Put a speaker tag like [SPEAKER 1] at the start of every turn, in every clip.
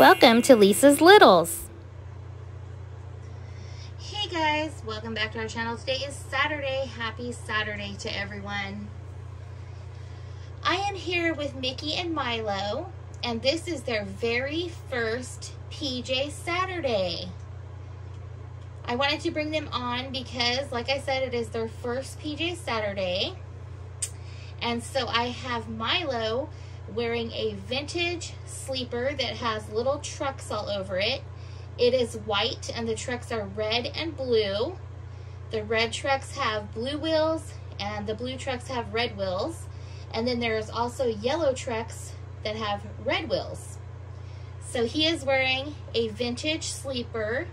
[SPEAKER 1] Welcome to Lisa's Littles.
[SPEAKER 2] Hey guys, welcome back to our channel. Today is Saturday. Happy Saturday to everyone. I am here with Mickey and Milo, and this is their very first PJ Saturday. I wanted to bring them on because, like I said, it is their first PJ Saturday. And so I have Milo wearing a vintage sleeper that has little trucks all over it. It is white and the trucks are red and blue. The red trucks have blue wheels and the blue trucks have red wheels. And then there's also yellow trucks that have red wheels. So he is wearing a vintage sleeper,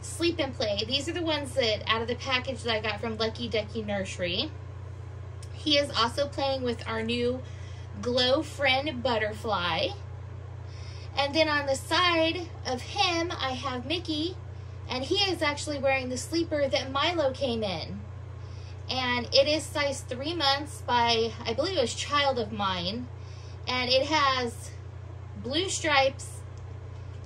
[SPEAKER 2] sleep and play. These are the ones that out of the package that I got from Lucky Ducky Nursery. He is also playing with our new Glow Friend Butterfly. And then on the side of him, I have Mickey, and he is actually wearing the sleeper that Milo came in. And it is size three months by, I believe it was Child of Mine. And it has blue stripes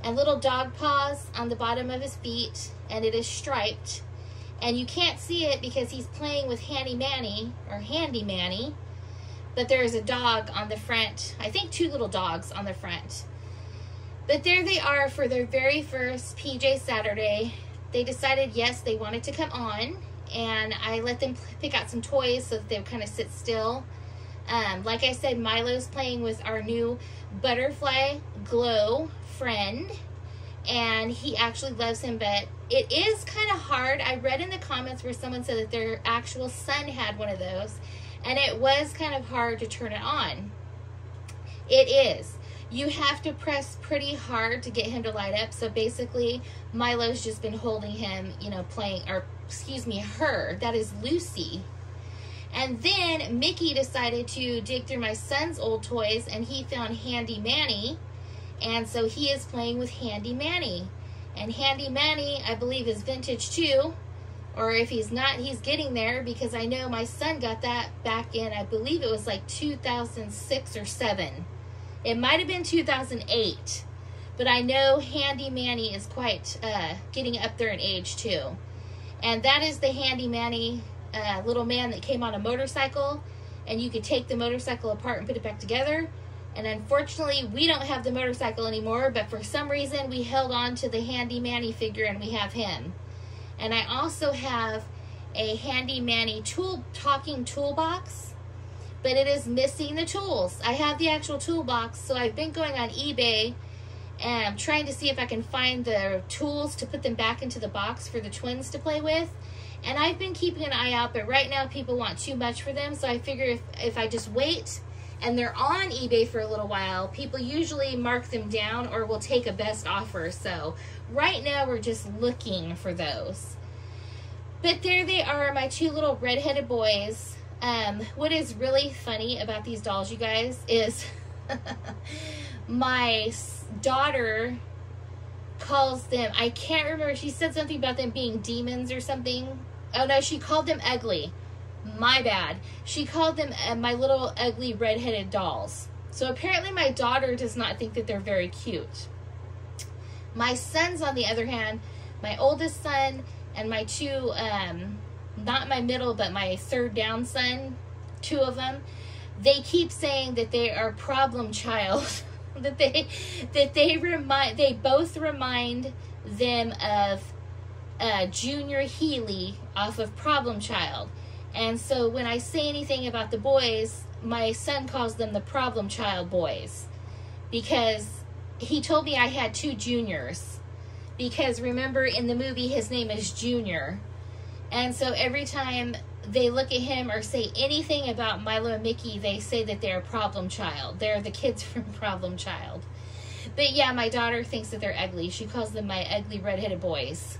[SPEAKER 2] and little dog paws on the bottom of his feet, and it is striped. And you can't see it because he's playing with Handy Manny, or Handy Manny, but there is a dog on the front. I think two little dogs on the front. But there they are for their very first PJ Saturday. They decided, yes, they wanted to come on, and I let them pick out some toys so that they would kind of sit still. Um, like I said, Milo's playing with our new Butterfly Glow friend, and he actually loves him, but it is kind of hard. I read in the comments where someone said that their actual son had one of those, and it was kind of hard to turn it on. It is. You have to press pretty hard to get him to light up. So basically, Milo's just been holding him, you know, playing, or excuse me, her. That is Lucy. And then Mickey decided to dig through my son's old toys and he found Handy Manny. And so he is playing with Handy Manny. And Handy Manny, I believe, is vintage too or if he's not, he's getting there because I know my son got that back in, I believe it was like 2006 or 7. It might have been 2008, but I know Handy Manny is quite uh, getting up there in age too. And that is the Handy Manny uh, little man that came on a motorcycle, and you could take the motorcycle apart and put it back together. And unfortunately, we don't have the motorcycle anymore, but for some reason, we held on to the Handy Manny figure and we have him. And I also have a handy manny tool talking toolbox, but it is missing the tools. I have the actual toolbox, so I've been going on eBay and I'm trying to see if I can find the tools to put them back into the box for the twins to play with. And I've been keeping an eye out, but right now people want too much for them, so I figure if, if I just wait and they're on eBay for a little while, people usually mark them down or will take a best offer. So right now we're just looking for those. But there they are, my two little redheaded boys. Um, what is really funny about these dolls, you guys, is my daughter calls them, I can't remember, she said something about them being demons or something. Oh no, she called them ugly. My bad. She called them uh, my little ugly redheaded dolls. So apparently my daughter does not think that they're very cute. My sons, on the other hand, my oldest son and my two, um, not my middle, but my third down son, two of them, they keep saying that they are problem child. that they that they remind they both remind them of uh, Junior Healy off of Problem Child. And so when I say anything about the boys, my son calls them the problem child boys because he told me I had two juniors. Because remember in the movie, his name is Junior. And so every time they look at him or say anything about Milo and Mickey, they say that they're a problem child. They're the kids from Problem Child. But yeah, my daughter thinks that they're ugly. She calls them my ugly redheaded boys.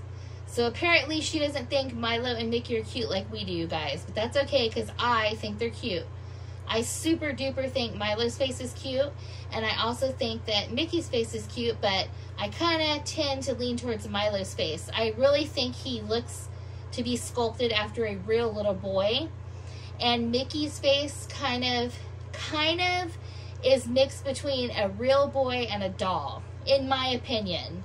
[SPEAKER 2] So apparently she doesn't think Milo and Mickey are cute like we do, guys. But that's okay because I think they're cute. I super duper think Milo's face is cute. And I also think that Mickey's face is cute. But I kind of tend to lean towards Milo's face. I really think he looks to be sculpted after a real little boy. And Mickey's face kind of, kind of is mixed between a real boy and a doll in my opinion.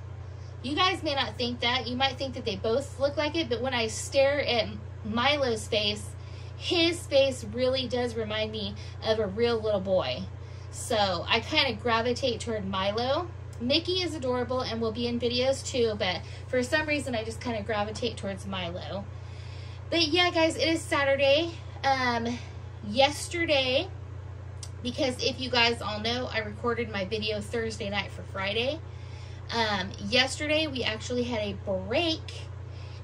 [SPEAKER 2] You guys may not think that. You might think that they both look like it, but when I stare at Milo's face, his face really does remind me of a real little boy. So I kind of gravitate toward Milo. Mickey is adorable and will be in videos too, but for some reason I just kind of gravitate towards Milo. But yeah, guys, it is Saturday. Um, yesterday, because if you guys all know, I recorded my video Thursday night for Friday. Um, yesterday, we actually had a break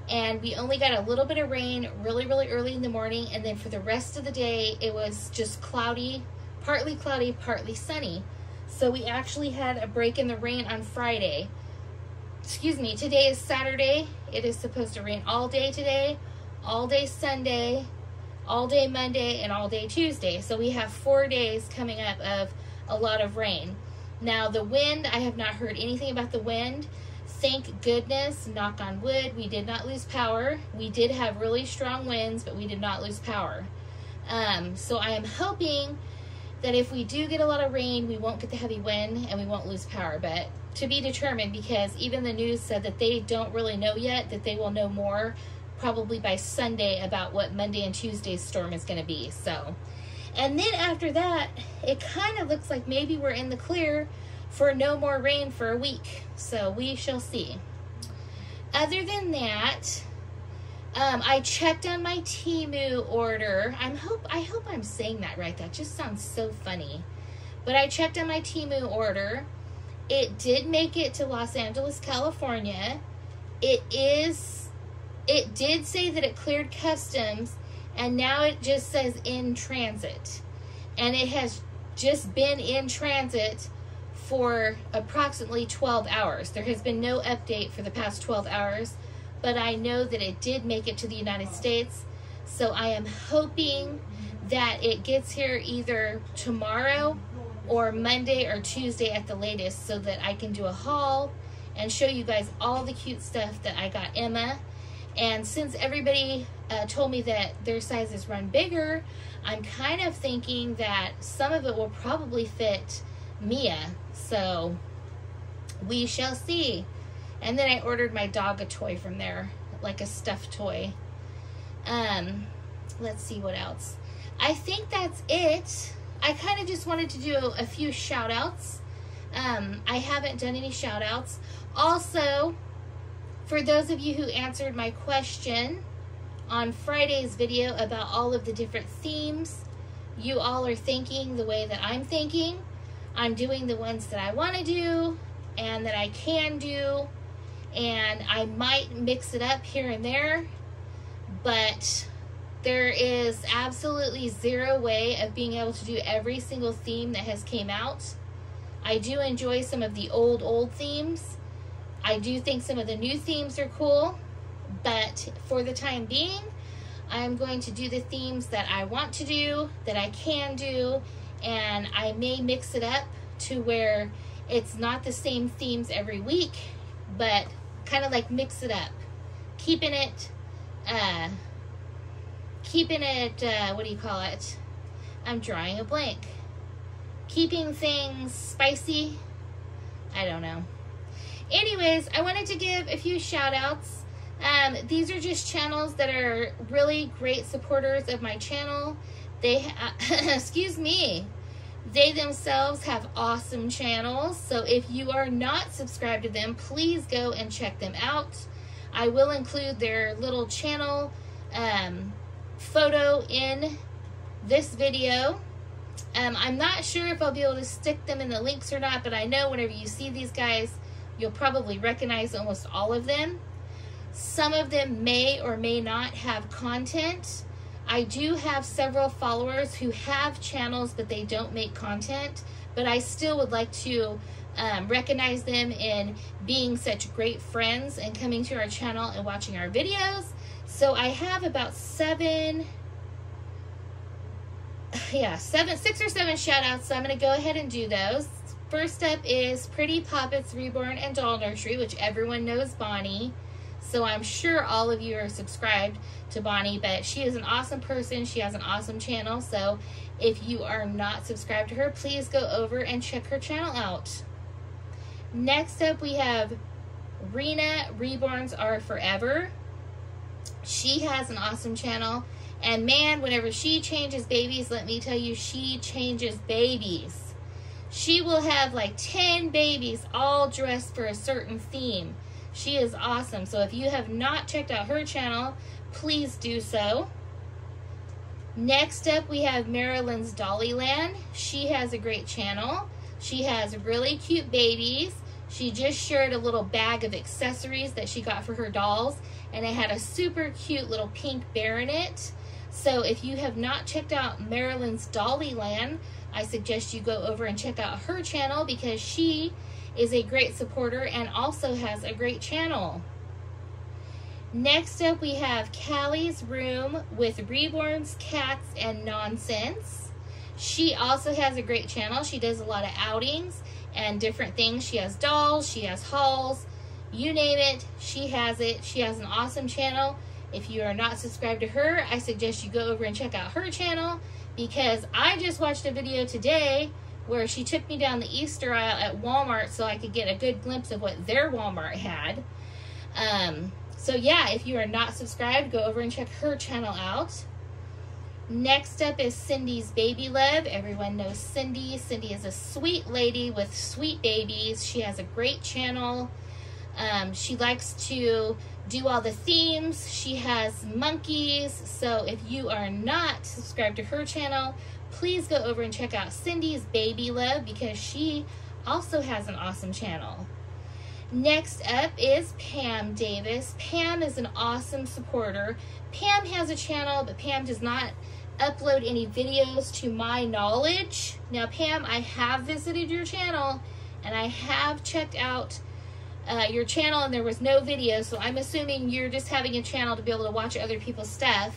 [SPEAKER 2] and we only got a little bit of rain really, really early in the morning. And then for the rest of the day, it was just cloudy, partly cloudy, partly sunny. So we actually had a break in the rain on Friday. Excuse me, today is Saturday. It is supposed to rain all day today, all day Sunday, all day Monday, and all day Tuesday. So we have four days coming up of a lot of rain. Now, the wind, I have not heard anything about the wind. Thank goodness, knock on wood, we did not lose power. We did have really strong winds, but we did not lose power. Um, so I am hoping that if we do get a lot of rain, we won't get the heavy wind and we won't lose power. But to be determined because even the news said that they don't really know yet, that they will know more probably by Sunday about what Monday and Tuesday's storm is going to be. So, and then after that, it kind of looks like maybe we're in the clear for no more rain for a week. So we shall see. Other than that, um, I checked on my Temu order. I'm hope I hope I'm saying that right. That just sounds so funny. But I checked on my Temu order. It did make it to Los Angeles, California. It is it did say that it cleared customs and now it just says in transit. And it has just been in transit for approximately 12 hours. There has been no update for the past 12 hours, but I know that it did make it to the United States. So I am hoping that it gets here either tomorrow or Monday or Tuesday at the latest so that I can do a haul and show you guys all the cute stuff that I got Emma and since everybody uh, told me that their sizes run bigger, I'm kind of thinking that some of it will probably fit Mia. So we shall see. And then I ordered my dog a toy from there, like a stuffed toy. Um, let's see what else. I think that's it. I kind of just wanted to do a few shout outs. Um, I haven't done any shout outs. Also, for those of you who answered my question on Friday's video about all of the different themes, you all are thinking the way that I'm thinking. I'm doing the ones that I want to do and that I can do, and I might mix it up here and there, but there is absolutely zero way of being able to do every single theme that has came out. I do enjoy some of the old, old themes, I do think some of the new themes are cool, but for the time being, I'm going to do the themes that I want to do, that I can do, and I may mix it up to where it's not the same themes every week, but kind of like mix it up. Keeping it, uh, keeping it, uh, what do you call it? I'm drawing a blank. Keeping things spicy. I don't know. Anyways, I wanted to give a few shout outs. Um, these are just channels that are really great supporters of my channel. They, excuse me, they themselves have awesome channels. So if you are not subscribed to them, please go and check them out. I will include their little channel um, photo in this video. Um, I'm not sure if I'll be able to stick them in the links or not, but I know whenever you see these guys, You'll probably recognize almost all of them. Some of them may or may not have content. I do have several followers who have channels, but they don't make content. But I still would like to um, recognize them in being such great friends and coming to our channel and watching our videos. So I have about seven, yeah, seven, six or seven shout outs. So I'm going to go ahead and do those. First up is Pretty Poppets Reborn and Doll Nursery, which everyone knows Bonnie. So I'm sure all of you are subscribed to Bonnie, but she is an awesome person. She has an awesome channel. So if you are not subscribed to her, please go over and check her channel out. Next up, we have Rena Reborns Are Forever. She has an awesome channel. And man, whenever she changes babies, let me tell you, she changes babies. She will have like 10 babies all dressed for a certain theme. She is awesome. So if you have not checked out her channel, please do so. Next up, we have Marilyn's Dollyland. She has a great channel. She has really cute babies. She just shared a little bag of accessories that she got for her dolls, and it had a super cute little pink bear in it. So if you have not checked out Marilyn's Dollyland, I suggest you go over and check out her channel because she is a great supporter and also has a great channel. Next up, we have Callie's Room with Reborns, Cats, and Nonsense. She also has a great channel. She does a lot of outings and different things. She has dolls, she has hauls, you name it, she has it. She has an awesome channel. If you are not subscribed to her, I suggest you go over and check out her channel because I just watched a video today where she took me down the Easter aisle at Walmart so I could get a good glimpse of what their Walmart had. Um, so yeah, if you are not subscribed, go over and check her channel out. Next up is Cindy's Baby Love. Everyone knows Cindy. Cindy is a sweet lady with sweet babies. She has a great channel. Um, she likes to do all the themes. She has monkeys. So if you are not subscribed to her channel, please go over and check out Cindy's Baby Love because she also has an awesome channel. Next up is Pam Davis. Pam is an awesome supporter. Pam has a channel, but Pam does not upload any videos to my knowledge. Now, Pam, I have visited your channel and I have checked out uh, your channel and there was no video, so I'm assuming you're just having a channel to be able to watch other people's stuff.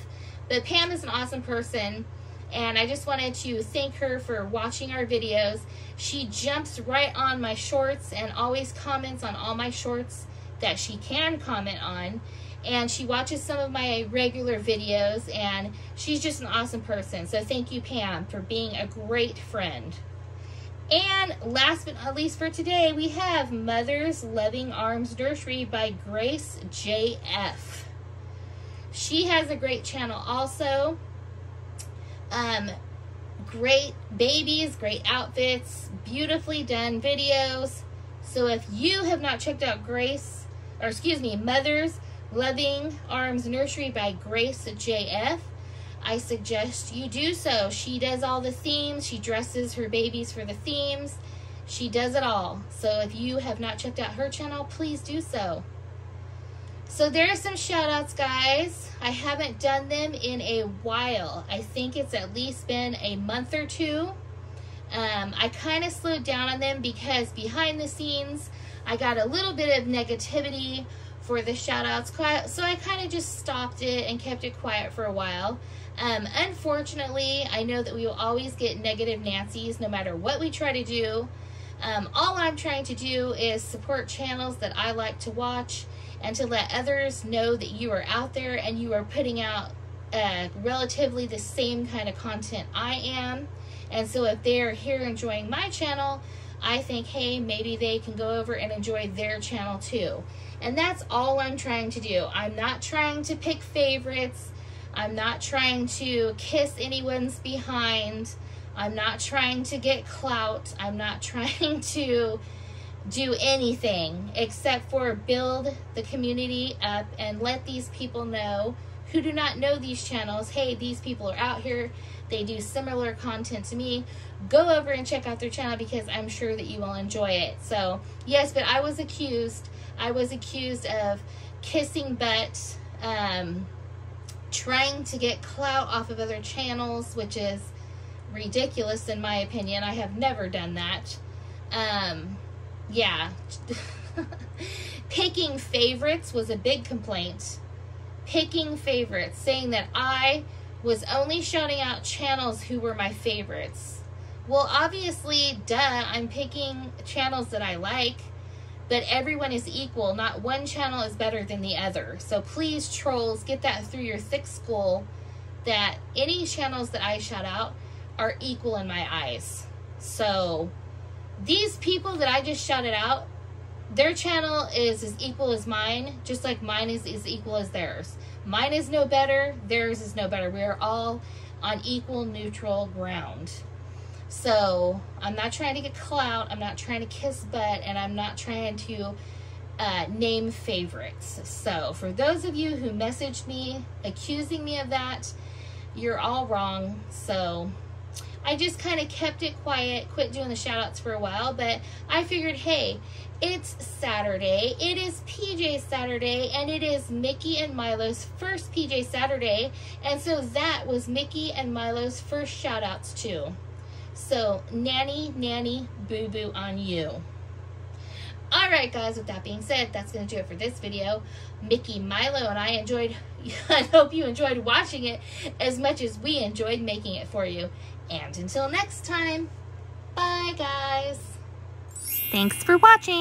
[SPEAKER 2] But Pam is an awesome person and I just wanted to thank her for watching our videos. She jumps right on my shorts and always comments on all my shorts that she can comment on. And she watches some of my regular videos and she's just an awesome person. So thank you, Pam, for being a great friend. And last but not least for today, we have Mother's Loving Arms Nursery by Grace JF. She has a great channel also. Um, great babies, great outfits, beautifully done videos. So if you have not checked out Grace, or excuse me, Mother's Loving Arms Nursery by Grace JF, I suggest you do so. She does all the themes. She dresses her babies for the themes. She does it all. So if you have not checked out her channel, please do so. So there are some shout outs, guys. I haven't done them in a while. I think it's at least been a month or two. Um, I kind of slowed down on them because behind the scenes, I got a little bit of negativity for the shout outs. So I kind of just stopped it and kept it quiet for a while. Um, unfortunately, I know that we will always get negative Nancy's no matter what we try to do. Um, all I'm trying to do is support channels that I like to watch and to let others know that you are out there and you are putting out uh, relatively the same kind of content I am. And so if they're here enjoying my channel, I think, hey, maybe they can go over and enjoy their channel too. And that's all I'm trying to do. I'm not trying to pick favorites. I'm not trying to kiss anyone's behind. I'm not trying to get clout. I'm not trying to do anything except for build the community up and let these people know who do not know these channels. Hey these people are out here. They do similar content to me. Go over and check out their channel because i'm sure that you will enjoy it. So yes but i was accused. I was accused of kissing butt um, trying to get clout off of other channels which is ridiculous in my opinion i have never done that um, yeah. Picking favorites was a big complaint. Picking favorites, saying that I was only shouting out channels who were my favorites. Well, obviously, duh, I'm picking channels that I like, but everyone is equal. Not one channel is better than the other. So please, trolls, get that through your thick skull that any channels that I shout out are equal in my eyes. So these people that I just shouted out their channel is as equal as mine, just like mine is, is equal as theirs. Mine is no better, theirs is no better. We are all on equal neutral ground. So I'm not trying to get clout, I'm not trying to kiss butt, and I'm not trying to uh, name favorites. So for those of you who messaged me accusing me of that, you're all wrong. So I just kind of kept it quiet, quit doing the shout outs for a while, but I figured, hey, it's Saturday. It is PJ Saturday, and it is Mickey and Milo's first PJ Saturday. And so that was Mickey and Milo's first shout outs, too. So, nanny, nanny, boo boo on you. Alright, guys, with that being said, that's going to do it for this video. Mickey, Milo, and I enjoyed, I hope you enjoyed watching it as much as we enjoyed making it for you. And until next time, bye, guys.
[SPEAKER 1] Thanks for watching.